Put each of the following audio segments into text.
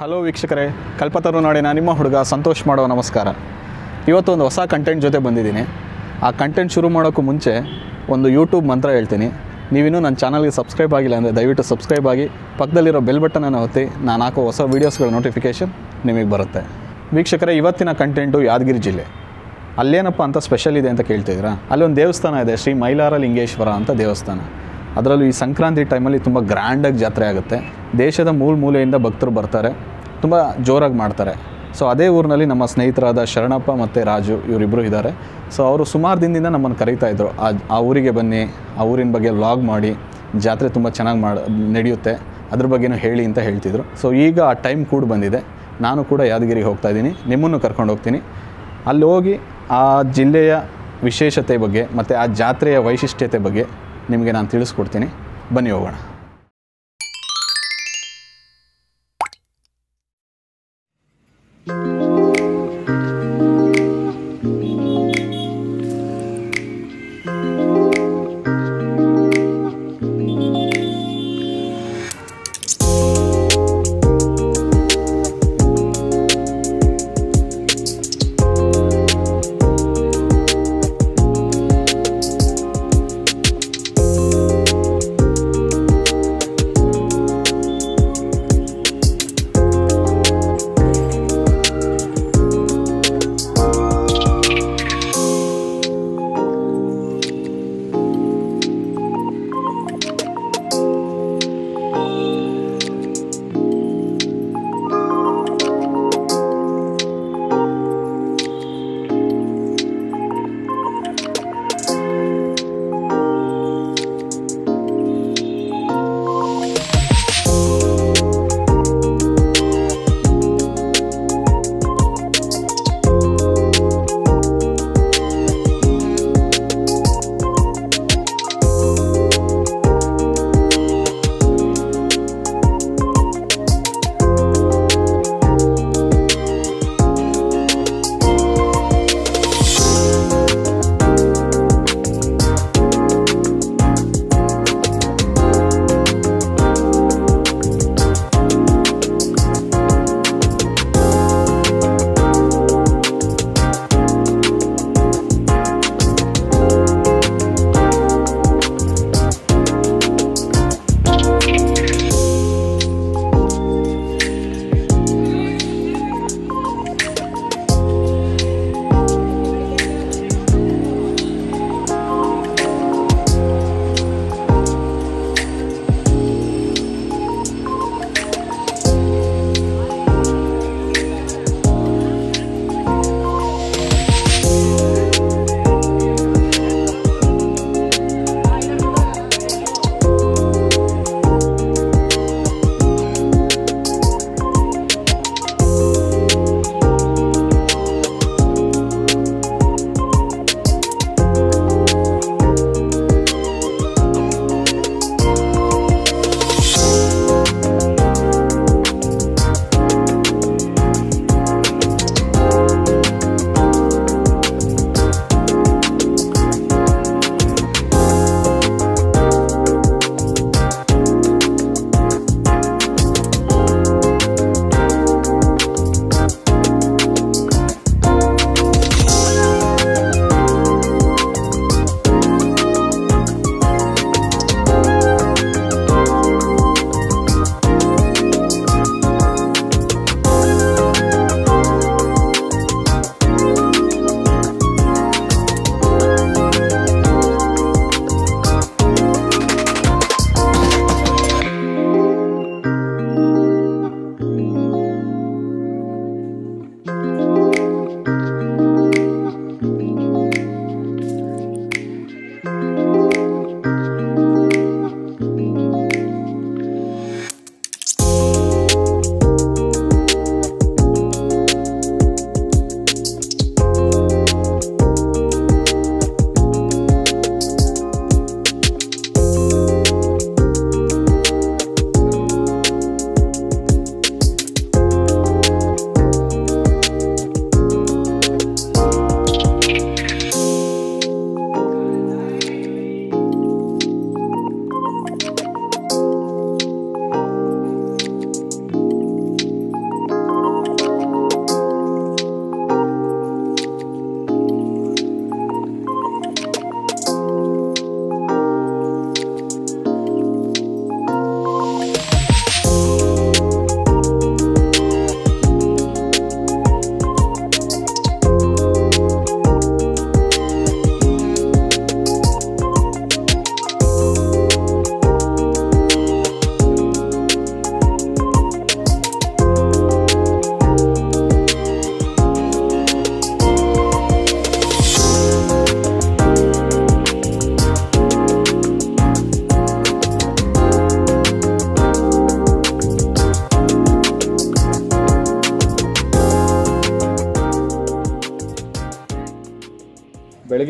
Hello ವೀಕ್ಷಕರೇ. ಕಲ್ಪತರು ನಾಡಿನ ನಿಮ್ಮ ಹುಡುಗ ಸಂತೋಷ್ ಮಾಡೋ ನಮಸ್ಕಾರ. ಇವತ್ತು ಒಂದು ಹೊಸ ಕಂಟೆಂಟ್ ಜೊತೆ ಬಂದಿದ್ದೀನಿ. ಆ ಕಂಟೆಂಟ್ ಶುರು ಮಾಡೋಕ್ಕೂ ಮುಂಚೆ ಒಂದು ಯೂಟ್ಯೂಬ್ ಮಂತ್ರ ಹೇಳ್ತೀನಿ. ನೀವಿನ್ನೂ ನನ್ನ ಚಾನಲ್ಗೆ ಸಬ್ಸ್ಕ್ರೈಬ್ ಆಗಿಲ್ಲ ಅಂದರೆ ದಯವಿಟ್ಟು ಸಬ್ಸ್ಕ್ರೈಬ್ ಆಗಿ, ಪಕ್ಕದಲ್ಲಿರೋ ಬೆಲ್ ಬಟನನ್ನು ಒತ್ತಿ, ನಾನು ಹಾಕೋ ಹೊಸ ವೀಡಿಯೋಸ್ಗಳ ನೋಟಿಫಿಕೇಷನ್ ನಿಮಗೆ ಬರುತ್ತೆ. ವೀಕ್ಷಕರೇ, ಇವತ್ತಿನ ಕಂಟೆಂಟು ಯಾದಗಿರಿ ಜಿಲ್ಲೆ. ಅಲ್ಲೇನಪ್ಪ ಅಂತ ಸ್ಪೆಷಲ್ ಇದೆ ಅಂತ ಕೇಳ್ತಿದ್ದೀರಾ? ಅಲ್ಲೊಂದು ದೇವಸ್ಥಾನ ಇದೆ, ಶ್ರೀ ಮೈಲಾರ ಲಿಂಗೇಶ್ವರ ಅಂತ ದೇವಸ್ಥಾನ. ಅದರಲ್ಲೂ ಈ ಸಂಕ್ರಾಂತಿ ಟೈಮಲ್ಲಿ ತುಂಬ ಗ್ರ್ಯಾಂಡಾಗಿ ಜಾತ್ರೆ ಆಗುತ್ತೆ. ದೇಶದ ಮೂಲ ಮೂಲೆಯಿಂದ ಭಕ್ತರು ಬರ್ತಾರೆ. ತುಂಬ ಜೋರಾಗಿ ಮಾಡ್ತಾರೆ. ಸೊ ಅದೇ ಊರಿನಲ್ಲಿ ನಮ್ಮ ಸ್ನೇಹಿತರಾದ ಶರಣಪ್ಪ ಮತ್ತು ರಾಜು ಇವರಿಬ್ಬರು ಇದ್ದಾರೆ. ಸೊ ಅವರು ಸುಮಾರು ದಿನದಿಂದ ನಮ್ಮನ್ನು ಕರೀತಾ ಇದ್ರು. ಆ ಆ ಊರಿಗೆ ಬನ್ನಿ, ಆ ಊರಿನ ಬಗ್ಗೆ ವ್ಲಾಗ್ ಮಾಡಿ, ಜಾತ್ರೆ ತುಂಬ ಚೆನ್ನಾಗಿ ಮಾಡಿ, ನಡೆಯುತ್ತೆ. ಅದ್ರ ಬಗ್ಗೆನೂ ಹೇಳಿ ಅಂತ ಹೇಳ್ತಿದ್ರು. ಸೊ ಈಗ ಆ ಟೈಮ್ ಕೂಡ ಬಂದಿದೆ. ನಾನು ಕೂಡ ಯಾದಗಿರಿಗೆ ಹೋಗ್ತಾ ಇದ್ದೀನಿ. ನಿಮ್ಮನ್ನು ಕರ್ಕೊಂಡು ಹೋಗ್ತೀನಿ. ಅಲ್ಲಿ ಹೋಗಿ ಆ ಜಿಲ್ಲೆಯ ವಿಶೇಷತೆ ಬಗ್ಗೆ ಮತ್ತು ಆ ಜಾತ್ರೆಯ ವೈಶಿಷ್ಟ್ಯತೆ ಬಗ್ಗೆ ನಿಮಗೆ ನಾನು ತಿಳಿಸ್ಕೊಡ್ತೀನಿ. ಬನ್ನಿ ಹೋಗೋಣ.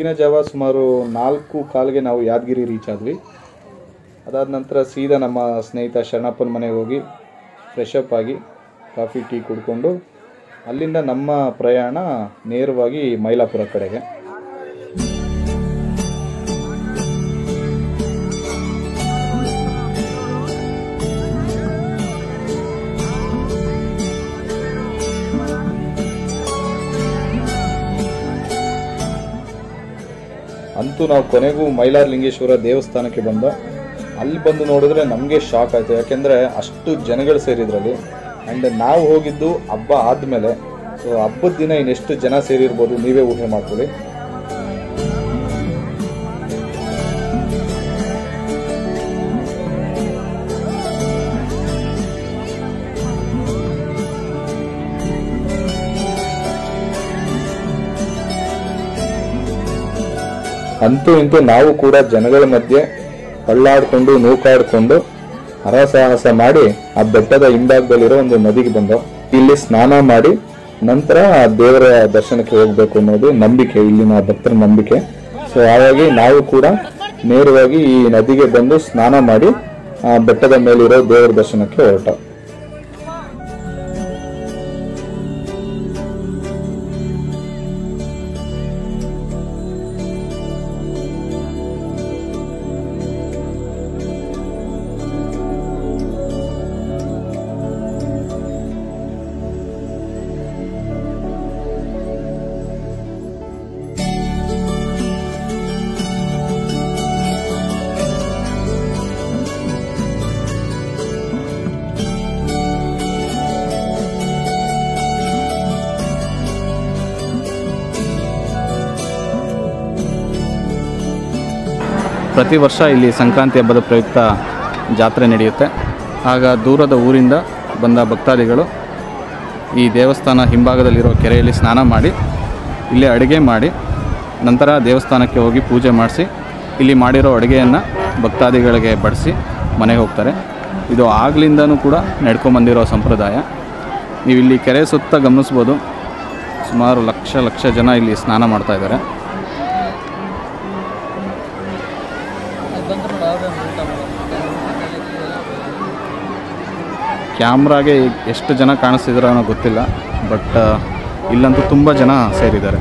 ಬೆಳಗಿನ ಜಾವ ಸುಮಾರು ನಾಲ್ಕು ಕಾಲಿಗೆ ನಾವು ಯಾದಗಿರಿ ರೀಚ್ ಆದ್ವಿ. ಅದಾದ ನಂತರ ಸೀದಾ ನಮ್ಮ ಸ್ನೇಹಿತ ಶರಣಪ್ಪನ ಮನೆಗೆ ಹೋಗಿ ಫ್ರೆಶ್ ಅಪ್ ಆಗಿ ಕಾಫಿ, ಟೀ ಕುಡ್ಕೊಂಡು ಅಲ್ಲಿಂದ ನಮ್ಮ ಪ್ರಯಾಣ ನೇರವಾಗಿ ಮೈಲಾಪುರ ಕಡೆಗೆ. ಅಂತೂ ನಾವು ಕೊನೆಗೂ ಮೈಲಾರಲಿಂಗೇಶ್ವರ ದೇವಸ್ಥಾನಕ್ಕೆ ಬಂದ. ಅಲ್ಲಿ ಬಂದು ನೋಡಿದ್ರೆ ನಮಗೆ ಶಾಕ್ ಆಯಿತು. ಯಾಕೆಂದರೆ ಅಷ್ಟು ಜನಗಳು ಸೇರಿದ್ರಲ್ಲಿ. ಆ್ಯಂಡ್ ನಾವು ಹೋಗಿದ್ದು ಹಬ್ಬ ಆದಮೇಲೆ. ಸೊ ಹಬ್ಬದ ದಿನ ಇನ್ನೆಷ್ಟು ಜನ ಸೇರಿರ್ಬೋದು, ನೀವೇ ಊಹೆ ಮಾಡ್ಕೊಳ್ಳಿ. ಅಂತೂ ಇಂತೂ ನಾವು ಕೂಡ ಜನಗಳ ಮಧ್ಯೆ ಕಳ್ಳಾಡ್ಕೊಂಡು ನೂಕಾಡ್ಕೊಂಡು ಹರಸಾಹಸ ಮಾಡಿ ಆ ಬೆಟ್ಟದ ಹಿಂಭಾಗದಲ್ಲಿರೋ ಒಂದು ನದಿಗೆ ಬಂದೋ ಇಲ್ಲಿ ಸ್ನಾನ ಮಾಡಿ ನಂತರ ದೇವರ ದರ್ಶನಕ್ಕೆ ಹೋಗ್ಬೇಕು ಅನ್ನೋದು ನಂಬಿಕೆ, ಇಲ್ಲಿನ ಭಕ್ತರ ನಂಬಿಕೆ. ಸೊ ಹಾಗಾಗಿ ನಾವು ಕೂಡ ನೇರವಾಗಿ ಈ ನದಿಗೆ ಬಂದು ಸ್ನಾನ ಮಾಡಿ ಆ ಬೆಟ್ಟದ ಮೇಲಿರೋ ದೇವರ ದರ್ಶನಕ್ಕೆ ಹೊರಟ. ಪ್ರತಿ ವರ್ಷ ಇಲ್ಲಿ ಸಂಕ್ರಾಂತಿ ಹಬ್ಬದ ಪ್ರಯುಕ್ತ ಜಾತ್ರೆ ನಡೆಯುತ್ತೆ. ಆಗ ದೂರದ ಊರಿಂದ ಬಂದ ಭಕ್ತಾದಿಗಳು ಈ ದೇವಸ್ಥಾನ ಹಿಂಭಾಗದಲ್ಲಿರೋ ಕೆರೆಯಲ್ಲಿ ಸ್ನಾನ ಮಾಡಿ, ಇಲ್ಲಿ ಅಡುಗೆ ಮಾಡಿ, ನಂತರ ದೇವಸ್ಥಾನಕ್ಕೆ ಹೋಗಿ ಪೂಜೆ ಮಾಡಿಸಿ, ಇಲ್ಲಿ ಮಾಡಿರೋ ಅಡುಗೆಯನ್ನು ಭಕ್ತಾದಿಗಳಿಗೆ ಬಡಿಸಿ ಮನೆಗೆ ಹೋಗ್ತಾರೆ. ಇದು ಆಗ್ಲಿಂದನೂ ಕೂಡ ನಡ್ಕೊಂಬಂದಿರೋ ಸಂಪ್ರದಾಯ. ನೀವು ಇಲ್ಲಿ ಕೆರೆ ಸುತ್ತ ಗಮನಿಸ್ಬೋದು. ಸುಮಾರು ಲಕ್ಷ ಲಕ್ಷ ಜನ ಇಲ್ಲಿ ಸ್ನಾನ ಕ್ಯಾಮ್ರಾಗೆ ಎಷ್ಟು ಜನ ಕಾಣಿಸ್ತಿದ್ರೋ ಅನ್ನೋ ಗೊತ್ತಿಲ್ಲ ಬಟ್ ಇಲ್ಲಂತೂ ತುಂಬ ಜನ ಸೇರಿದ್ದಾರೆ.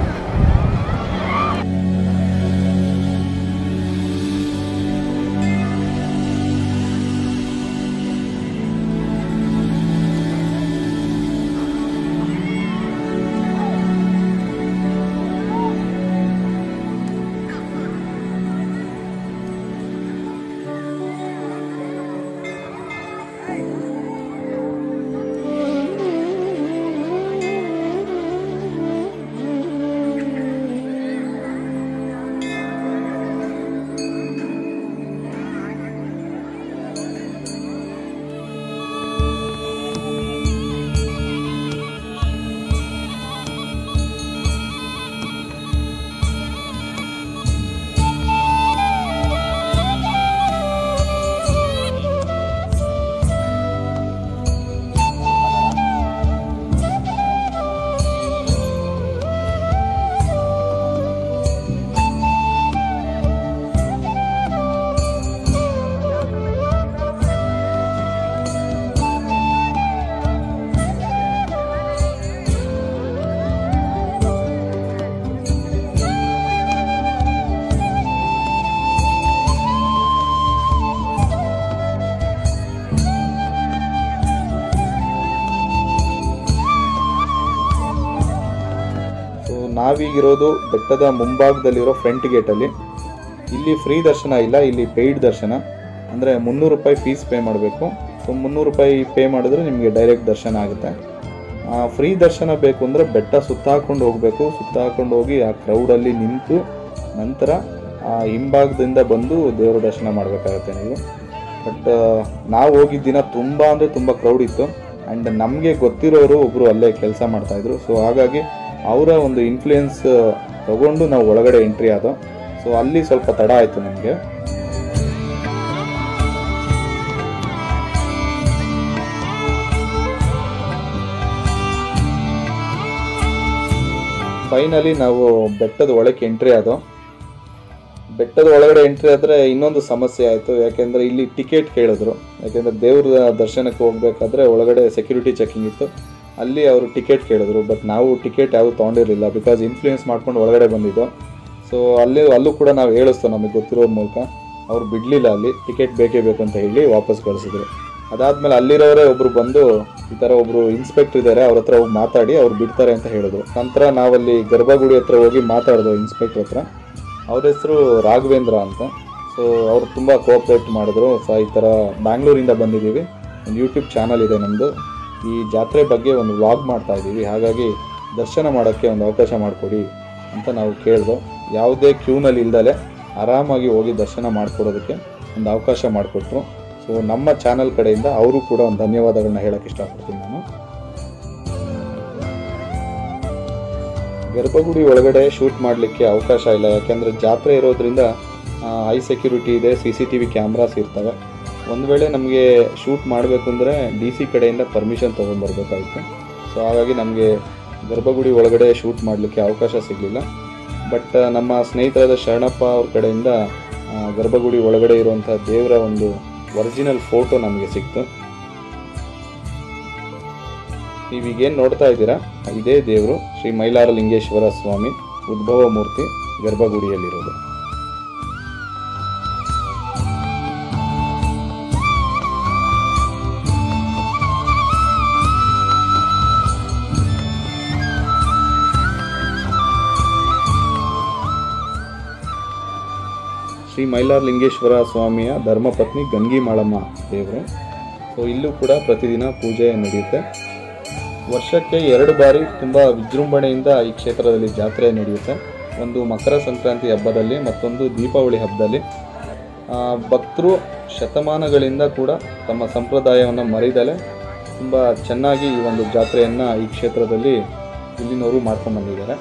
ನಾವೀಗಿರೋದು ಬೆಟ್ಟದ ಮುಂಭಾಗದಲ್ಲಿರೋ ಫ್ರಂಟ್ ಗೇಟಲ್ಲಿ ಇಲ್ಲಿ ಫ್ರೀ ದರ್ಶನ ಇಲ್ಲ, ಇಲ್ಲಿ ಪೇಯ್ಡ್ ದರ್ಶನ. ಅಂದರೆ ಮುನ್ನೂರು ರೂಪಾಯಿ ಫೀಸ್ ಪೇ ಮಾಡಬೇಕು. ಸೊ ಮುನ್ನೂರು ರೂಪಾಯಿ ಪೇ ಮಾಡಿದ್ರೆ ನಿಮಗೆ ಡೈರೆಕ್ಟ್ ದರ್ಶನ ಆಗುತ್ತೆ. ಫ್ರೀ ದರ್ಶನ ಬೇಕು ಅಂದರೆ ಬೆಟ್ಟ ಸುತ್ತಾಕೊಂಡು ಹೋಗಬೇಕು. ಸುತ್ತಾಕೊಂಡು ಹೋಗಿ ಆ ಕ್ರೌಡಲ್ಲಿ ನಿಂತು ನಂತರ ಆ ಹಿಂಭಾಗದಿಂದ ಬಂದು ದೇವರ ದರ್ಶನ ಮಾಡಬೇಕಾಗುತ್ತೆ ನೀವು. ಬಟ್ ನಾವು ಹೋಗಿದ್ದ ದಿನ ತುಂಬ ಅಂದರೆ ತುಂಬ ಕ್ರೌಡ್ ಇತ್ತು. ಆ್ಯಂಡ್ ನಮಗೆ ಗೊತ್ತಿರೋರು ಒಬ್ಬರು ಅಲ್ಲೇ ಕೆಲಸ ಮಾಡ್ತಾಯಿದ್ರು ಸೊ ಹಾಗಾಗಿ ಅವರ ಒಂದು ಇನ್ಫ್ಲೂಯೆನ್ಸ್ ತಗೊಂಡು ನಾವು ಒಳಗಡೆ ಎಂಟ್ರಿ ಆದೋ. ಸೊ ಅಲ್ಲಿ ಸ್ವಲ್ಪ ತಡ ಆಯಿತು ನಮಗೆ. ಫೈನಲಿ ನಾವು ಬೆಟ್ಟದ ಒಳಕ್ಕೆ ಎಂಟ್ರಿ ಆದೋ. ಬೆಟ್ಟದ ಒಳಗಡೆ ಎಂಟ್ರಿ ಆದರೆ ಇನ್ನೊಂದು ಸಮಸ್ಯೆ ಆಯಿತು. ಯಾಕೆಂದರೆ ಇಲ್ಲಿ ಟಿಕೆಟ್ ಕೇಳಿದ್ರು. ಯಾಕೆಂದರೆ ದೇವ್ರ ದರ್ಶನಕ್ಕೆ ಹೋಗಬೇಕಾದ್ರೆ ಒಳಗಡೆ ಸೆಕ್ಯೂರಿಟಿ ಚೆಕಿಂಗ್ ಇತ್ತು. ಅಲ್ಲಿ ಅವರು ಟಿಕೆಟ್ ಕೇಳಿದ್ರು ಬಟ್ ನಾವು ಟಿಕೆಟ್ ಯಾವುದು ತೊಗೊಂಡಿರಲಿಲ್ಲ ಬಿಕಾಸ್ ಇನ್ಫ್ಲೂಯೆನ್ಸ್ ಮಾಡ್ಕೊಂಡು ಒಳಗಡೆ ಬಂದಿದ್ದು. ಸೊ ಅಲ್ಲಿ, ಅಲ್ಲೂ ಕೂಡ ನಾವು ಹೇಳಿಸ್ತೋ ನಮಗೆ ಗೊತ್ತಿರೋ ಮೂಲಕ ಅವ್ರು ಬಿಡಲಿಲ್ಲ ಅಲ್ಲಿ, ಟಿಕೆಟ್ ಬೇಕೇ ಬೇಕು ಅಂತ ಹೇಳಿ ವಾಪಸ್ ಕಳಿಸಿದ್ರು. ಅದಾದಮೇಲೆ ಅಲ್ಲಿರೋರೇ ಒಬ್ಬರು ಬಂದು ಈ ಥರ ಒಬ್ಬರು ಇನ್ಸ್ಪೆಕ್ಟರ್ ಇದ್ದಾರೆ ಅವ್ರ ಹತ್ರ ಹೋಗಿ ಮಾತಾಡಿ ಅವ್ರು ಬಿಡ್ತಾರೆ ಅಂತ ಹೇಳಿದ್ರು. ನಂತರ ನಾವಲ್ಲಿ ಗರ್ಭಗುಡಿ ಹತ್ರ ಹೋಗಿ ಮಾತಾಡಿದ್ವು ಇನ್ಸ್ಪೆಕ್ಟರ್ ಹತ್ರ. ಅವ್ರ ಹೆಸರು ರಾಘವೇಂದ್ರ ಅಂತ. ಸೊ ಅವರು ತುಂಬ ಕೋಆಪ್ರೇಟ್ ಮಾಡಿದ್ರು. ಸೊ ಈ ಥರ ಬ್ಯಾಂಗ್ಳೂರಿಂದ ಬಂದಿದ್ದೀವಿ. ಒಂದು ಯೂಟ್ಯೂಬ್ ಚಾನಲ್ ಇದೆ ನಮ್ಮದು ಈ ಜಾತ್ರೆ ಬಗ್ಗೆ ಒಂದು ವ್ಲಾಗ್ ಮಾಡ್ತಾ ಇದ್ದೀವಿ. ಹಾಗಾಗಿ ದರ್ಶನ ಮಾಡೋಕ್ಕೆ ಒಂದು ಅವಕಾಶ ಮಾಡಿಕೊಡಿ ಅಂತ ನಾವು ಕೇಳಿದ್ರು ಯಾವುದೇ ಕ್ಯೂನಲ್ಲಿ ಇಲ್ದಲೆ ಆರಾಮಾಗಿ ಹೋಗಿ ದರ್ಶನ ಮಾಡಿಕೊಡೋದಕ್ಕೆ ಒಂದು ಅವಕಾಶ ಮಾಡಿಕೊಟ್ರು. ಸೊ ನಮ್ಮ ಚಾನಲ್ ಕಡೆಯಿಂದ ಅವರು ಕೂಡ ಒಂದು ಧನ್ಯವಾದಗಳನ್ನ ಹೇಳಕ್ಕೆ ಇಷ್ಟಪಡ್ತೀನಿ ನಾನು. ಗರ್ಭಗುಡಿ ಒಳಗಡೆ ಶೂಟ್ ಮಾಡಲಿಕ್ಕೆ ಅವಕಾಶ ಇಲ್ಲ. ಯಾಕೆಂದರೆ ಜಾತ್ರೆ ಇರೋದ್ರಿಂದ ಹೈ ಸೆಕ್ಯೂರಿಟಿ ಇದೆ C C T V cameras ಇರ್ತವೆ. ಒಂದು ವೇಳೆ ನಮಗೆ ಶೂಟ್ ಮಾಡಬೇಕು ಅಂದರೆ ಡಿ ಸಿ ಕಡೆಯಿಂದ ಪರ್ಮಿಷನ್ ತೊಗೊಂಡ್ಬರ್ಬೇಕಾಗಿತ್ತು ಸೊ ಹಾಗಾಗಿ ನಮಗೆ ಗರ್ಭಗುಡಿ ಒಳಗಡೆ ಶೂಟ್ ಮಾಡಲಿಕ್ಕೆ ಅವಕಾಶ ಸಿಗಲಿಲ್ಲ. ಬಟ್ ನಮ್ಮ ಸ್ನೇಹಿತರಾದ ಶರಣಪ್ಪ ಅವ್ರ ಕಡೆಯಿಂದ ಗರ್ಭಗುಡಿ ಒಳಗಡೆ ಇರುವಂಥ ದೇವರ ಒಂದು ಒರಿಜಿನಲ್ ಫೋಟೋ ನಮಗೆ ಸಿಕ್ತು. ನೀವೀಗೇನು ನೋಡ್ತಾ ಇದ್ದೀರಾ? ಇದೇ ದೇವರು ಶ್ರೀ ಮೈಲಾರ ಲಿಂಗೇಶ್ವರ ಸ್ವಾಮಿ, ಉದ್ಭವ ಮೂರ್ತಿ ಗರ್ಭಗುಡಿಯಲ್ಲಿರೋದು. ಶ್ರೀ ಮೈಲಾರ್ ಲಿಂಗೇಶ್ವರ ಸ್ವಾಮಿಯ ಧರ್ಮಪತ್ನಿ ಗಂಗಿ ಮಾಳಮ್ಮ ದೇವರು. ಸೊ ಇಲ್ಲೂ ಕೂಡ ಪ್ರತಿದಿನ ಪೂಜೆ ನಡೆಯುತ್ತೆ. ವರ್ಷಕ್ಕೆ ಎರಡು ಬಾರಿ ತುಂಬ ವಿಜೃಂಭಣೆಯಿಂದ ಈ ಕ್ಷೇತ್ರದಲ್ಲಿ ಜಾತ್ರೆ ನಡೆಯುತ್ತೆ. ಒಂದು ಮಕರ ಸಂಕ್ರಾಂತಿ ಹಬ್ಬದಲ್ಲಿ, ಮತ್ತೊಂದು ದೀಪಾವಳಿ ಹಬ್ಬದಲ್ಲಿ. ಭಕ್ತರು ಶತಮಾನಗಳಿಂದ ಕೂಡ ತಮ್ಮ ಸಂಪ್ರದಾಯವನ್ನು ಮರಿದಲೆ ತುಂಬ ಚೆನ್ನಾಗಿ ಈ ಒಂದು ಜಾತ್ರೆಯನ್ನು ಈ ಕ್ಷೇತ್ರದಲ್ಲಿ ಇಲ್ಲಿನವರು ಮಾಡ್ಕೊಂಡು ಬಂದಿದ್ದಾರೆ.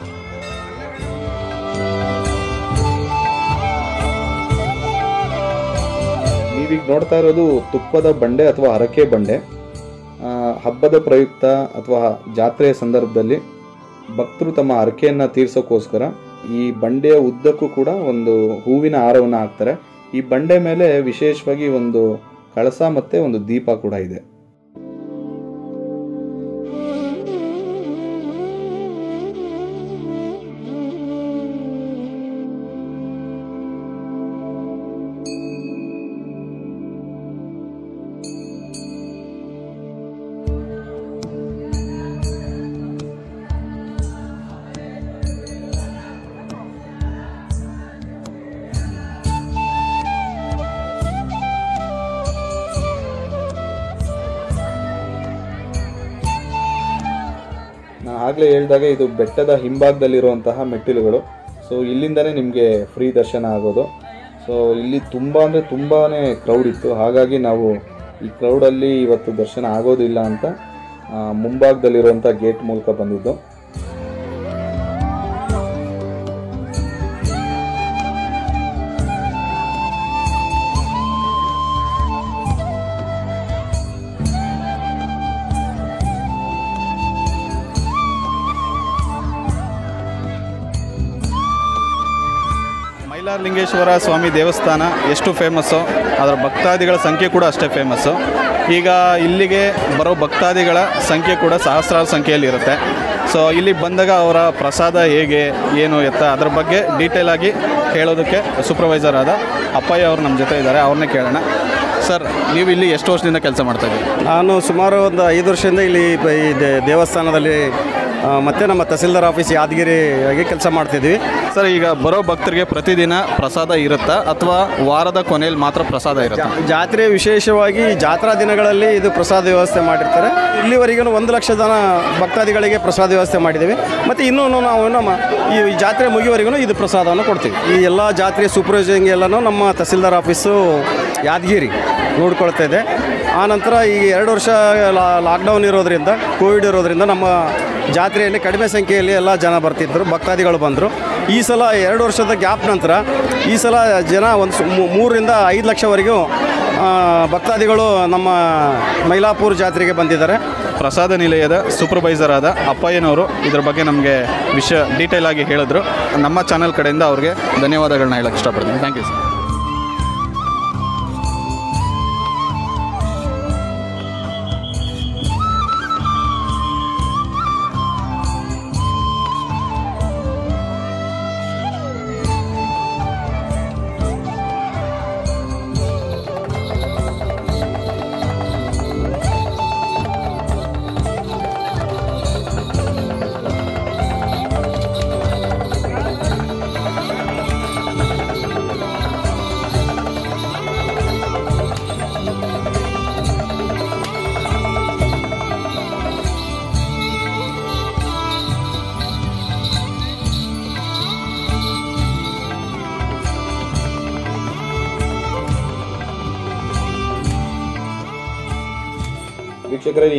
ನೀವೀಗ ನೋಡ್ತಾ ಇರೋದು ತುಪ್ಪದ ಬಂಡೆ ಅಥವಾ ಹರಕೆ ಬಂಡೆ. ಹಬ್ಬದ ಪ್ರಯುಕ್ತ ಅಥವಾ ಜಾತ್ರೆಯ ಸಂದರ್ಭದಲ್ಲಿ ಭಕ್ತರು ತಮ್ಮ ಹರಕೆಯನ್ನು ತೀರಿಸೋಕ್ಕೋಸ್ಕರ ಈ ಬಂಡೆಯ ಉದ್ದಕ್ಕೂ ಕೂಡ ಒಂದು ಹೂವಿನ ಹಾರವನ್ನು ಹಾಕ್ತಾರೆ. ಈ ಬಂಡೆ ಮೇಲೆ ವಿಶೇಷವಾಗಿ ಒಂದು ಕಳಸ ಮತ್ತು ಒಂದು ದೀಪ ಕೂಡ ಇದೆ. ನಾ ಆಗಲೇ ಹೇಳಿದಾಗ ಇದು ಬೆಟ್ಟದ ಹಿಂಭಾಗದಲ್ಲಿರುವಂತಹ ಮೆಟ್ಟಿಲುಗಳು. ಸೊ ಇಲ್ಲಿಂದನೇ ನಿಮಗೆ ಫ್ರೀ ದರ್ಶನ ಆಗೋದು. ಸೊ ಇಲ್ಲಿ ತುಂಬ ಅಂದರೆ ತುಂಬಾ ಕ್ರೌಡ್ ಇತ್ತು. ಹಾಗಾಗಿ ನಾವು ಈ ಕ್ರೌಡಲ್ಲಿ ಇವತ್ತು ದರ್ಶನ ಆಗೋದಿಲ್ಲ ಅಂತ ಮುಂಭಾಗದಲ್ಲಿರುವಂಥ ಗೇಟ್ ಮೂಲಕ ಬಂದಿದ್ದು. ಮೈಲಾರಲಿಂಗೇಶ್ವರ ಸ್ವಾಮಿ ದೇವಸ್ಥಾನ ಎಷ್ಟು ಫೇಮಸ್ಸು ಅದರ ಭಕ್ತಾದಿಗಳ ಸಂಖ್ಯೆ ಕೂಡ ಅಷ್ಟೇ ಫೇಮಸ್ಸು ಈಗ ಇಲ್ಲಿಗೆ ಬರೋ ಭಕ್ತಾದಿಗಳ ಸಂಖ್ಯೆ ಕೂಡ ಸಹಸ್ರಾರು ಸಂಖ್ಯೆಯಲ್ಲಿ ಇರುತ್ತೆ. ಸೊ ಇಲ್ಲಿ ಬಂದಾಗ ಅವರ ಪ್ರಸಾದ ಹೇಗೆ, ಏನು ಎತ್ತ, ಅದರ ಬಗ್ಗೆ ಡೀಟೇಲ್ ಆಗಿ ಹೇಳೋದಕ್ಕೆ ಸೂಪರ್ವೈಸರ್ ಆದ ಅಪ್ಪಯ್ಯ ಅವರು ನಮ್ಮ ಜೊತೆ ಇದ್ದಾರೆ. ಅವ್ರನ್ನೇ ಕೇಳೋಣ. ಸರ್ ನೀವು ಇಲ್ಲಿ ಎಷ್ಟು ವರ್ಷದಿಂದ ಕೆಲಸ ಮಾಡ್ತಾ ಇದ್ದೀವಿ ನಾನು ಸುಮಾರು ಒಂದು ಐದು ವರ್ಷದಿಂದ ಇಲ್ಲಿ ಈ ದೇವಸ್ಥಾನದಲ್ಲಿ ಮತ್ತೆ ನಮ್ಮ ತಹಸೀಲ್ದಾರ್ ಆಫೀಸ್ ಯಾದಗಿರಿ ಆಗಿ ಕೆಲಸ ಮಾಡ್ತಿದ್ವಿ. ಸರ್ ಈಗ ಬರೋ ಭಕ್ತರಿಗೆ ಪ್ರತಿದಿನ ಪ್ರಸಾದ ಇರುತ್ತಾ? ಅಥವಾ ವಾರದ ಕೊನೆಯಲ್ಲಿ ಮಾತ್ರ ಪ್ರಸಾದ ಇರುತ್ತಾ? ಜಾತ್ರೆ ವಿಶೇಷವಾಗಿ ಜಾತ್ರಾ ದಿನಗಳಲ್ಲಿ ಇದು ಪ್ರಸಾದ ವ್ಯವಸ್ಥೆ ಮಾಡಿರ್ತಾರೆ. ಇಲ್ಲಿವರೆಗೂ ಒಂದು ಲಕ್ಷ ಜನ ಭಕ್ತಾದಿಗಳಿಗೆ ಪ್ರಸಾದ ವ್ಯವಸ್ಥೆ ಮಾಡಿದ್ದೀವಿ. ಮತ್ತು ಇನ್ನೂ ನಾವು ನಮ್ಮ ಈ ಜಾತ್ರೆ ಮುಗಿಯುವವರೆಗೂ ಇದು ಪ್ರಸಾದವನ್ನು ಕೊಡ್ತೀವಿ. ಈ ಎಲ್ಲ ಜಾತ್ರೆ ಸೂಪರ್ವೈಸಿಂಗ್ ಎಲ್ಲನೂ ನಮ್ಮ ತಹಸೀಲ್ದಾರ್ ಆಫೀಸು ಯಾದಗಿರಿ ನೋಡ್ಕೊಳ್ತಾ ಇದೆ. ಆನಂತರ ಈ ಎರಡು ವರ್ಷ ಲಾಕ್ಡೌನ್ ಇರೋದ್ರಿಂದ ಕೋವಿಡ್ ಇರೋದ್ರಿಂದ ನಮ್ಮ ಜಾತ್ರೆಯಲ್ಲಿ ಕಡಿಮೆ ಸಂಖ್ಯೆಯಲ್ಲಿ ಎಲ್ಲ ಜನ ಬರ್ತಿದ್ದರು ಭಕ್ತಾದಿಗಳು ಬಂದರು. ಈ ಸಲ ಎರಡು ವರ್ಷದ ಗ್ಯಾಪ್ ನಂತರ ಈ ಸಲ ಜನ ಒಂದು ಮೂರರಿಂದ ಐದು ಲಕ್ಷವರೆಗೂ ಭಕ್ತಾದಿಗಳು ನಮ್ಮ ಮೈಲಾಪುರ ಜಾತ್ರೆಗೆ ಬಂದಿದ್ದಾರೆ. ಪ್ರಸಾದ ನಿಲಯದ ಸೂಪರ್ವೈಸರ್ ಆದ ಅಪ್ಪಯ್ಯನವರು ಇದ್ರ ಬಗ್ಗೆ ನಮಗೆ ವಿಷಯ ಡೀಟೇಲ್ ಆಗಿ ಹೇಳಿದ್ರು. ನಮ್ಮ ಚಾನಲ್ ಕಡೆಯಿಂದ ಅವ್ರಿಗೆ ಧನ್ಯವಾದಗಳನ್ನ ಹೇಳಕ್ಕೆ ಇಷ್ಟಪಡ್ತೀನಿ. ಥ್ಯಾಂಕ್ ಯು ಸರ್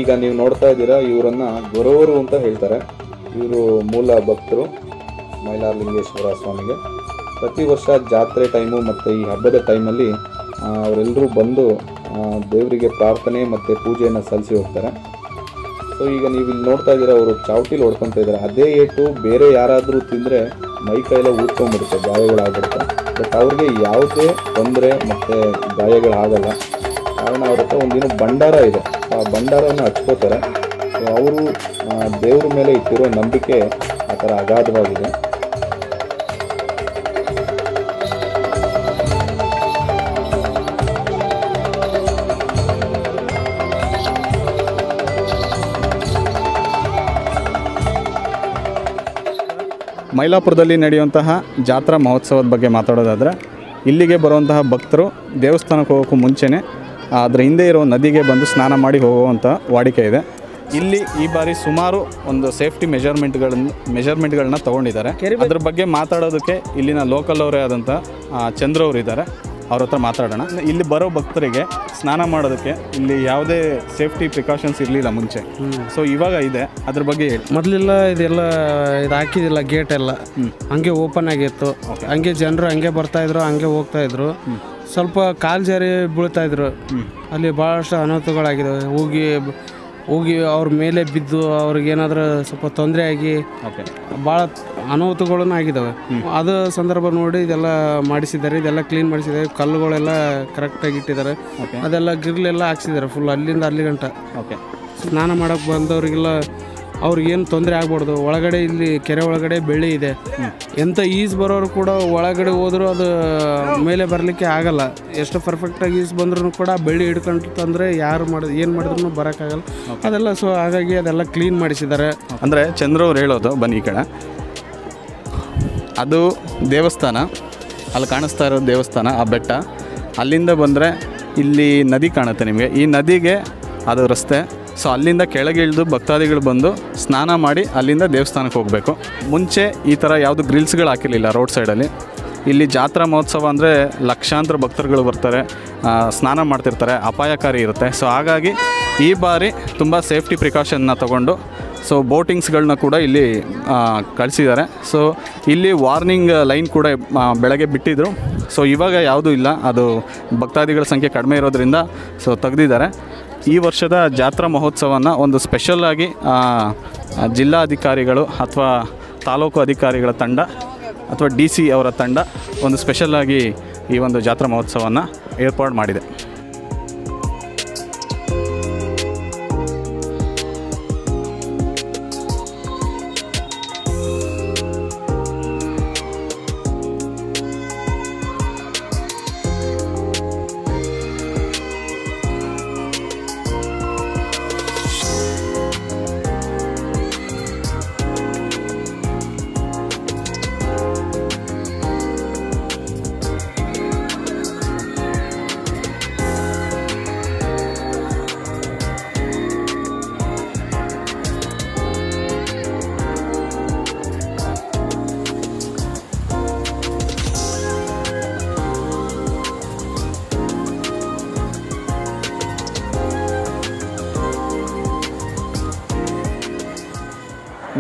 ಈಗ ನೀವು ನೋಡ್ತಾ ಇದ್ದೀರಾ, ಇವರನ್ನ ಗೊರವರು ಅಂತ ಹೇಳ್ತಾರೆ. ಇವರು ಮೂಲ ಭಕ್ತರು, ಮೈಲಾರಲಿಂಗೇಶ್ವರ ಸ್ವಾಮಿಗೆ. ಪ್ರತಿ ವರ್ಷ ಜಾತ್ರೆ ಟೈಮು ಮತ್ತು ಈ ಹಬ್ಬದ ಟೈಮಲ್ಲಿ ಅವರೆಲ್ಲರೂ ಬಂದು ದೇವರಿಗೆ ಪ್ರಾರ್ಥನೆ ಮತ್ತು ಪೂಜೆಯನ್ನು ಸಲ್ಲಿಸಿ ಹೋಗ್ತಾರೆ. ಸೊ ಈಗ ನೀವು ಇಲ್ಲಿ ನೋಡ್ತಾ ಇದ್ದೀರಾ, ಅವರು ಚಾವಟಿಲಿ ಹೊಡ್ಕೊತಾ ಇದ್ದಾರೆ. ಅದೇ ಏಟು ಬೇರೆ ಯಾರಾದರೂ ತಿಂದರೆ ಮೈ ಕೈಲ ಊದ್ಕೊಂಡ್ಬಿಡುತ್ತೆ ಗಾಯಗಳಾಗಿರುತ್ತೆ ಬಟ್ ಅವ್ರಿಗೆ ಯಾವುದೇ ತೊಂದರೆ ಮತ್ತು ಗಾಯಗಳಾಗಲ್ಲ. ಕಾರಣ ಅವ್ರ ಹತ್ರ ಒಂದಿನ ಭಂಡಾರ ಇದೆ. ಭಂಡಾರವನ್ನು ಹಚ್ಕೋತಾರೆ. ಸೊ ಅವರು ದೇವ್ರ ಮೇಲೆ ಇಟ್ಟಿರೋ ನಂಬಿಕೆ ಆ ಥರ ಅಗಾಧವಾಗಿದೆ. ಮೈಲಾಪುರದಲ್ಲಿ ನಡೆಯುವಂತಹ ಜಾತ್ರಾ ಮಹೋತ್ಸವದ ಬಗ್ಗೆ ಮಾತಾಡೋದಾದರೆ, ಇಲ್ಲಿಗೆ ಬರುವಂತಹ ಭಕ್ತರು ದೇವಸ್ಥಾನಕ್ಕೆ ಹೋಗೋಕ್ಕೂ ಮುಂಚೆನೇ ಅದರ ಹಿಂದೆ ಇರೋ ನದಿಗೆ ಬಂದು ಸ್ನಾನ ಮಾಡಿ ಹೋಗುವಂಥ ವಾಡಿಕೆ ಇದೆ. ಇಲ್ಲಿ ಈ ಬಾರಿ ಸುಮಾರು ಒಂದು ಸೇಫ್ಟಿ ಮೆಜರ್ಮೆಂಟ್ಗಳನ್ನು ಮೆಜರ್ಮೆಂಟ್ಗಳನ್ನ ತೊಗೊಂಡಿದ್ದಾರೆ. ಅದ್ರ ಬಗ್ಗೆ ಮಾತಾಡೋದಕ್ಕೆ ಇಲ್ಲಿನ ಲೋಕಲ್ ಅವರೇ ಆದಂಥ ಚಂದ್ರ ಅವರು ಇದ್ದಾರೆ. ಅವ್ರ ಹತ್ರ ಮಾತಾಡೋಣ. ಇಲ್ಲಿ ಬರೋ ಭಕ್ತರಿಗೆ ಸ್ನಾನ ಮಾಡೋದಕ್ಕೆ ಇಲ್ಲಿ ಯಾವುದೇ ಸೇಫ್ಟಿ ಪ್ರಿಕಾಷನ್ಸ್ ಇರಲಿಲ್ಲ ಮುಂಚೆ. ಸೊ ಇವಾಗ ಇದೆ. ಅದ್ರ ಬಗ್ಗೆ ಹೇಳಿ. ಮೊದಲೆಲ್ಲ ಇದೆಲ್ಲ ಇದು ಹಾಕಿದಿಲ್ಲ ಗೇಟ್ ಎಲ್ಲ ಹಂಗೆ ಓಪನ್ ಆಗಿತ್ತು. ಹಂಗೆ ಜನರು ಹಂಗೆ ಬರ್ತಾ ಇದ್ರು ಹಂಗೆ ಹೋಗ್ತಾ ಇದ್ರು. ಸ್ವಲ್ಪ ಕಾಲು ಜಾರಿ ಬೀಳ್ತಾ ಇದ್ರು. ಅಲ್ಲಿ ಭಾಳಷ್ಟು ಅನಾಹುತಗಳಾಗಿದ್ದಾವೆ ಹೋಗಿ ಹೋಗಿ ಅವ್ರ ಮೇಲೆ ಬಿದ್ದು ಅವ್ರಿಗೆ ಏನಾದರೂ ಸ್ವಲ್ಪ ತೊಂದರೆ ಆಗಿ ಭಾಳ ಅನಾಹುತಗಳನ್ನು ಆಗಿದ್ದಾವೆ ಅದು ಸಂದರ್ಭ ನೋಡಿ ಇದೆಲ್ಲ ಮಾಡಿಸಿದ್ದಾರೆ. ಇದೆಲ್ಲ ಕ್ಲೀನ್ ಮಾಡಿಸಿದ್ದಾರೆ. ಕಲ್ಲುಗಳೆಲ್ಲ ಕರೆಕ್ಟಾಗಿ ಇಟ್ಟಿದ್ದಾರೆ. ಅದೆಲ್ಲ ಗಿರ್ಲೆಲ್ಲ ಹಾಕ್ಸಿದ್ದಾರೆ. ಫುಲ್ ಅಲ್ಲಿಂದ ಅಲ್ಲಿ ಗಂಟ. ಓಕೆ ಸ್ನಾನ ಮಾಡೋಕೆ ಬಂದವರಿಗೆಲ್ಲ ಅವ್ರಿಗೇನು ತೊಂದರೆ ಆಗ್ಬಾರ್ದು. ಒಳಗಡೆ ಇಲ್ಲಿ, ಕೆರೆ ಒಳಗಡೆ ಬೆಳ್ಳಿ ಇದೆ. ಎಂಥ ಈಜು ಬರೋರು ಕೂಡ ಒಳಗಡೆ ಹೋದರೂ ಅದು ಮೇಲೆ ಬರಲಿಕ್ಕೆ ಆಗಲ್ಲ. ಎಷ್ಟು ಪರ್ಫೆಕ್ಟಾಗಿ ಈಜು ಬಂದ್ರೂ ಕೂಡ ಬೆಳ್ಳಿ ಹಿಡ್ಕೊಂಡು ತಂದರೆ ಯಾರು ಮಾಡಿದ್ರು ಏನು ಮಾಡಿದ್ರು ಬರೋಕ್ಕಾಗಲ್ಲ. ಅದೆಲ್ಲ ಸೊ ಹಾಗಾಗಿ ಅದೆಲ್ಲ ಕ್ಲೀನ್ ಮಾಡಿಸಿದ್ದಾರೆ. ಅಂದರೆ ಚಂದ್ರ ಅವ್ರು ಹೇಳೋದು, ಬನ್ನಿ ಕಡೆ. ಅದು ದೇವಸ್ಥಾನ. ಅಲ್ಲಿ ಕಾಣಿಸ್ತಾ ಇರೋ ದೇವಸ್ಥಾನ, ಆ ಬೆಟ್ಟ. ಅಲ್ಲಿಂದ ಬಂದರೆ ಇಲ್ಲಿ ನದಿ ಕಾಣುತ್ತೆ ನಿಮಗೆ. ಈ ನದಿಗೆ ಅದು ರಸ್ತೆ. ಸೊ ಅಲ್ಲಿಂದ ಕೆಳಗೆ ಇಳಿದು ಭಕ್ತಾದಿಗಳು ಬಂದು ಸ್ನಾನ ಮಾಡಿ ಅಲ್ಲಿಂದ ದೇವಸ್ಥಾನಕ್ಕೆ ಹೋಗಬೇಕು. ಮುಂಚೆ ಈ ಥರ ಯಾವುದು ಗ್ರಿಲ್ಸ್ಗಳು ಹಾಕಿರಲಿಲ್ಲ ರೋಡ್ ಸೈಡಲ್ಲಿ. ಇಲ್ಲಿ ಜಾತ್ರಾ ಮಹೋತ್ಸವ ಅಂದರೆ ಲಕ್ಷಾಂತರ ಭಕ್ತರುಗಳು ಬರ್ತಾರೆ ಸ್ನಾನ ಮಾಡ್ತಿರ್ತಾರೆ, ಅಪಾಯಕಾರಿ ಇರುತ್ತೆ. ಸೊ ಹಾಗಾಗಿ ಈ ಬಾರಿ ತುಂಬ ಸೇಫ್ಟಿ ಪ್ರಿಕಾಷನ್ನ ತಗೊಂಡು, ಸೊ ಬೋಟಿಂಗ್ಸ್ಗಳನ್ನ ಕೂಡ ಇಲ್ಲಿ ಕಳಿಸಿದ್ದಾರೆ. ಸೊ ಇಲ್ಲಿ ವಾರ್ನಿಂಗ್ ಲೈನ್ ಕೂಡ ಬೆಳಗ್ಗೆ ಬಿಟ್ಟಿದ್ರು. ಸೊ ಇವಾಗ ಯಾವುದೂ ಇಲ್ಲ, ಅದು ಭಕ್ತಾದಿಗಳ ಸಂಖ್ಯೆ ಕಡಿಮೆ ಇರೋದ್ರಿಂದ, ಸೊ ತೆಗೆದಿದ್ದಾರೆ. ಈ ವರ್ಷದ ಜಾತ್ರಾ ಮಹೋತ್ಸವನ ಒಂದು ಸ್ಪೆಷಲ್ಲಾಗಿ ಜಿಲ್ಲಾಧಿಕಾರಿಗಳು ಅಥವಾ ತಾಲೂಕು ಅಧಿಕಾರಿಗಳ ತಂಡ ಅಥವಾ ಡಿ ಸಿ ಅವರ ತಂಡ ಒಂದು ಸ್ಪೆಷಲ್ಲಾಗಿ ಈ ಒಂದು ಜಾತ್ರಾ ಮಹೋತ್ಸವವನ್ನು ಏರ್ಪಾಡು ಮಾಡಿದೆ.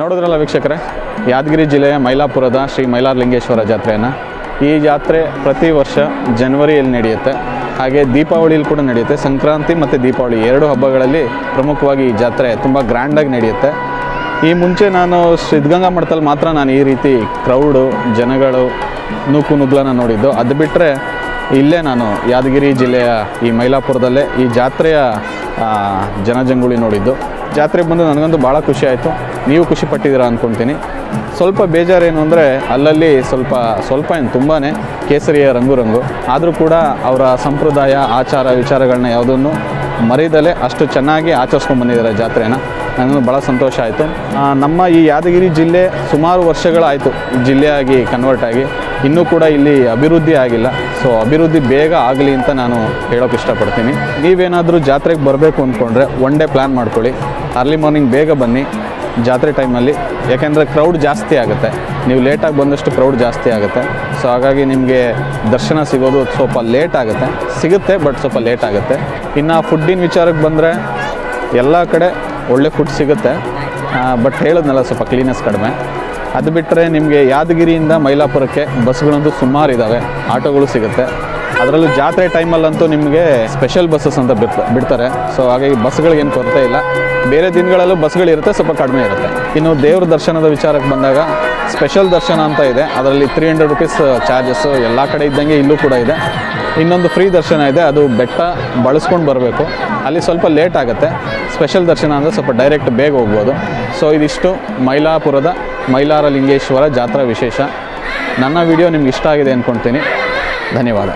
ನೋಡಿದ್ರಲ್ಲ ವೀಕ್ಷಕರೇ? ಯಾದಗಿರಿ ಜಿಲ್ಲೆಯ ಮೈಲಾಪುರದ ಶ್ರೀ ಮೈಲಾರಲಿಂಗೇಶ್ವರ ಜಾತ್ರೆಯನ್ನು. ಈ ಜಾತ್ರೆ ಪ್ರತಿ ವರ್ಷ ಜನವರಿಯಲ್ಲಿ ನಡೆಯುತ್ತೆ. ಹಾಗೆ ದೀಪಾವಳಿಯಲ್ಲಿ ಕೂಡ ನಡೆಯುತ್ತೆ. ಸಂಕ್ರಾಂತಿ ಮತ್ತು ದೀಪಾವಳಿ ಎರಡು ಹಬ್ಬಗಳಲ್ಲಿ ಪ್ರಮುಖವಾಗಿ ಈ ಜಾತ್ರೆ ತುಂಬ ಗ್ರ್ಯಾಂಡಾಗಿ ನಡೆಯುತ್ತೆ. ಈ ಮುಂಚೆ ನಾನು ಸಿದ್ಧಗಂಗಾ ಮಠದಲ್ಲಿ ಮಾತ್ರ ನಾನು ಈ ರೀತಿ ಕ್ರೌಡು ಜನಗಳು, ನೂಕು ನುಗ್ಲನ್ನು ನೋಡಿದ್ದು. ಅದು ಬಿಟ್ಟರೆ ಇಲ್ಲೇ ನಾನು ಯಾದಗಿರಿ ಜಿಲ್ಲೆಯ ಈ ಮೈಲಾಪುರದಲ್ಲೇ ಈ ಜಾತ್ರೆಯ ಜನಜಂಗುಳಿ ನೋಡಿದ್ದು. ಜಾತ್ರೆಗೆ ಬಂದು ನನಗಂತೂ ಭಾಳ ಖುಷಿ ಆಯಿತು. ನೀವು ಖುಷಿ ಪಟ್ಟಿದ್ದೀರಾ ಅಂದ್ಕೊಳ್ತೀನಿ ಸ್ವಲ್ಪ ಬೇಜಾರೇನು ಅಂದರೆ ಅಲ್ಲಲ್ಲಿ ಸ್ವಲ್ಪ ಸ್ವಲ್ಪ ಏನು ತುಂಬಾ ಕೇಸರಿಯ ರಂಗು ರಂಗು ಆದರೂ ಕೂಡ ಅವರ ಸಂಪ್ರದಾಯ, ಆಚಾರ ವಿಚಾರಗಳನ್ನ ಯಾವುದನ್ನು ಮರೆಯದಲ್ಲೇ ಅಷ್ಟು ಚೆನ್ನಾಗಿ ಆಚರಿಸ್ಕೊಂಡು ಬಂದಿದ್ದಾರೆ ಜಾತ್ರೆನ. ನನಗೂ ಭಾಳ ಸಂತೋಷ ಆಯಿತು. ನಮ್ಮ ಈ ಯಾದಗಿರಿ ಜಿಲ್ಲೆ ಸುಮಾರು ವರ್ಷಗಳಾಯಿತು ಜಿಲ್ಲೆಯಾಗಿ ಕನ್ವರ್ಟ್ ಆಗಿ. ಇನ್ನೂ ಕೂಡ ಇಲ್ಲಿ ಅಭಿವೃದ್ಧಿ ಆಗಿಲ್ಲ. ಸೊ ಅಭಿವೃದ್ಧಿ ಬೇಗ ಆಗಲಿ ಅಂತ ನಾನು ಹೇಳೋಕೆ ಇಷ್ಟಪಡ್ತೀನಿ. ನೀವೇನಾದರೂ ಜಾತ್ರೆಗೆ ಬರಬೇಕು ಅಂದ್ಕೊಂಡ್ರೆ ಒನ್ ಡೇ ಪ್ಲ್ಯಾನ್ ಮಾಡ್ಕೊಳ್ಳಿ. ಅರ್ಲಿ ಮಾರ್ನಿಂಗ್ ಬೇಗ ಬನ್ನಿ. ಜಾತ್ರೆ ಟೈಮಲ್ಲಿ ಯಾಕೆಂದರೆ ಕ್ರೌಡ್ ಜಾಸ್ತಿ ಆಗುತ್ತೆ. ನೀವು ಲೇಟಾಗಿ ಬಂದಷ್ಟು ಕ್ರೌಡ್ ಜಾಸ್ತಿ ಆಗುತ್ತೆ. ಸೊ ಹಾಗಾಗಿ ನಿಮಗೆ ದರ್ಶನ ಸಿಗೋದು ಸ್ವಲ್ಪ ಲೇಟ್ ಆಗುತ್ತೆ. ಸಿಗುತ್ತೆ ಬಟ್ ಸ್ವಲ್ಪ ಲೇಟ್ ಆಗುತ್ತೆ. ಇನ್ನು ಫುಡ್ಡಿನ ವಿಚಾರಕ್ಕೆ ಬಂದರೆ ಎಲ್ಲ ಕಡೆ ಒಳ್ಳೆ ಫುಡ್ ಸಿಗುತ್ತೆ. ಬಟ್ ಹೇಳೋದ್ನಲ್ಲ ಸ್ವಲ್ಪ ಕ್ಲೀನೆಸ್ ಕಡಿಮೆ. ಅದು ಬಿಟ್ಟರೆ ನಿಮಗೆ ಯಾದಗಿರಿಯಿಂದ ಮೈಲಾಪುರಕ್ಕೆ ಬಸ್ಗಳಂತೂ ಸುಮಾರು ಇದ್ದಾವೆ ಆಟೋಗಳು ಸಿಗುತ್ತೆ. ಅದರಲ್ಲೂ ಜಾತ್ರೆ ಟೈಮಲ್ಲಂತೂ ನಿಮಗೆ ಸ್ಪೆಷಲ್ ಬಸ್ಸಸ್ ಅಂತ ಬಿಡ್ತ ಬಿಡ್ತಾರೆ. ಸೊ ಹಾಗಾಗಿ ಬಸ್ಗಳಿಗೇನು ಕೊರತೆ ಇಲ್ಲ. ಬೇರೆ ದಿನಗಳಲ್ಲೂ ಬಸ್ಗಳಿರುತ್ತೆ, ಸ್ವಲ್ಪ ಕಡಿಮೆ ಇರುತ್ತೆ. ಇನ್ನು ದೇವ್ರ ದರ್ಶನದ ವಿಚಾರಕ್ಕೆ ಬಂದಾಗ ಸ್ಪೆಷಲ್ ದರ್ಶನ ಅಂತ ಇದೆ. ಅದರಲ್ಲಿ ತ್ರೀ ಹಂಡ್ರೆಡ್ ರುಪೀಸ್ ಚಾರ್ಜಸ್ಸು ಎಲ್ಲ ಕಡೆ ಇದ್ದಂಗೆ ಇಲ್ಲೂ ಕೂಡ ಇದೆ. ಇನ್ನೊಂದು ಫ್ರೀ ದರ್ಶನ ಇದೆ. ಅದು ಬೆಟ್ಟ ಬಳಸ್ಕೊಂಡು ಬರಬೇಕು. ಅಲ್ಲಿ ಸ್ವಲ್ಪ ಲೇಟ್ ಆಗುತ್ತೆ. ಸ್ಪೆಷಲ್ ದರ್ಶನ ಅಂದರೆ ಸ್ವಲ್ಪ ಡೈರೆಕ್ಟ್ ಬೇಗ ಹೋಗ್ಬೋದು. ಸೊ ಇದಿಷ್ಟು ಮೈಲಾಪುರದ ಮೈಲಾರ ಲಿಂಗೇಶ್ವರ ಜಾತ್ರಾ ವಿಶೇಷ. ನನ್ನ ವಿಡಿಯೋ ನಿಮ್ಗೆ ಇಷ್ಟ ಆಗಿದೆ ಅಂದ್ಕೊಳ್ತೀನಿ ಧನ್ಯವಾದ.